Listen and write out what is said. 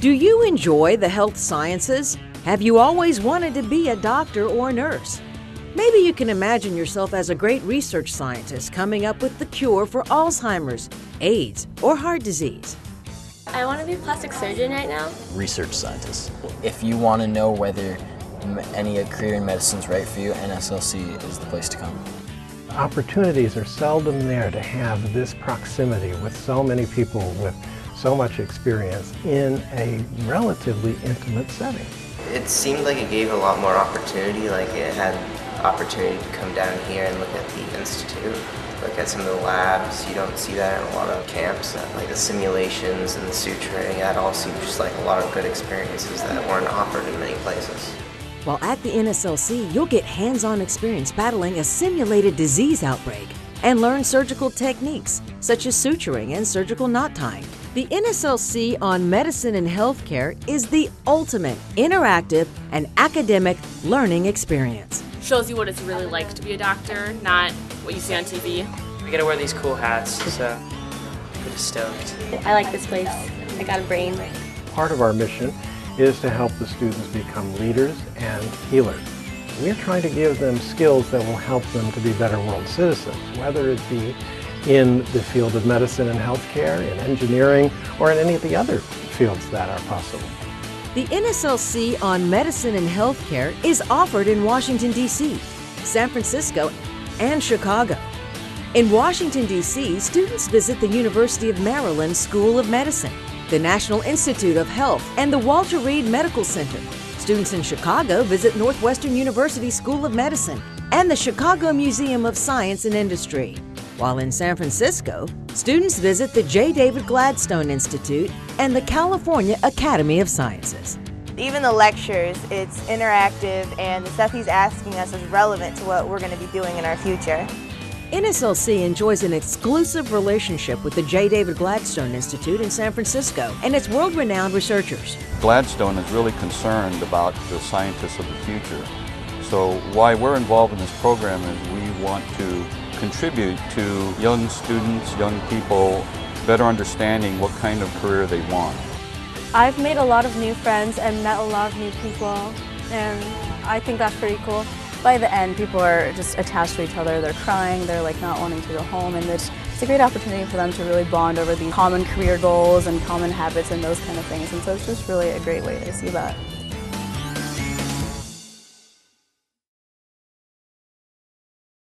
Do you enjoy the health sciences? Have you always wanted to be a doctor or nurse? Maybe you can imagine yourself as a great research scientist coming up with the cure for Alzheimer's, AIDS, or heart disease. I want to be a plastic surgeon right now. Research scientist. If you want to know whether any career in medicine is right for you, NSLC is the place to come. Opportunities are seldom there to have this proximity with so many people with so much experience in a relatively intimate setting. It seemed like it gave a lot more opportunity, like it had opportunity to come down here and look at the institute, look at some of the labs. You don't see that in a lot of camps, like the simulations and the suturing. That all seemed just like a lot of good experiences that weren't offered in many places. While at the NSLC, you'll get hands on experience battling a simulated disease outbreak and learn surgical techniques such as suturing and surgical knot tying. The NSLC on Medicine and Healthcare is the ultimate interactive and academic learning experience. Shows you what it's really like to be a doctor, not what you see on TV. We get to wear these cool hats, so I'm pretty stoked. I like this place. I got a brain. Part of our mission is to help the students become leaders and healers. We're trying to give them skills that will help them to be better world citizens, whether it be in the field of medicine and healthcare, in engineering, or in any of the other fields that are possible. The NSLC on Medicine and Healthcare is offered in Washington, D.C., San Francisco, and Chicago. In Washington, D.C., students visit the University of Maryland School of Medicine, the National Institute of Health, and the Walter Reed Medical Center. Students in Chicago visit Northwestern University School of Medicine and the Chicago Museum of Science and Industry. While in San Francisco, students visit the J. David Gladstone Institute and the California Academy of Sciences. Even the lectures, it's interactive and the stuff he's asking us is relevant to what we're going to be doing in our future. NSLC enjoys an exclusive relationship with the J. David Gladstone Institute in San Francisco and its world renowned researchers. Gladstone is really concerned about the scientists of the future. So, why we're involved in this program is we want to contribute to young students, young people, better understanding what kind of career they want. I've made a lot of new friends and met a lot of new people, and I think that's pretty cool. By the end, people are just attached to each other. They're crying, they're like not wanting to go home, and it's, it's a great opportunity for them to really bond over the common career goals and common habits and those kind of things. And so it's just really a great way to see that.